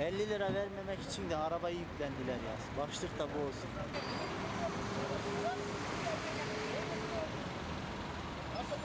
50 lira vermemek için de arabayı yüklendiler ya. Başlık da bu olsun. Nasıl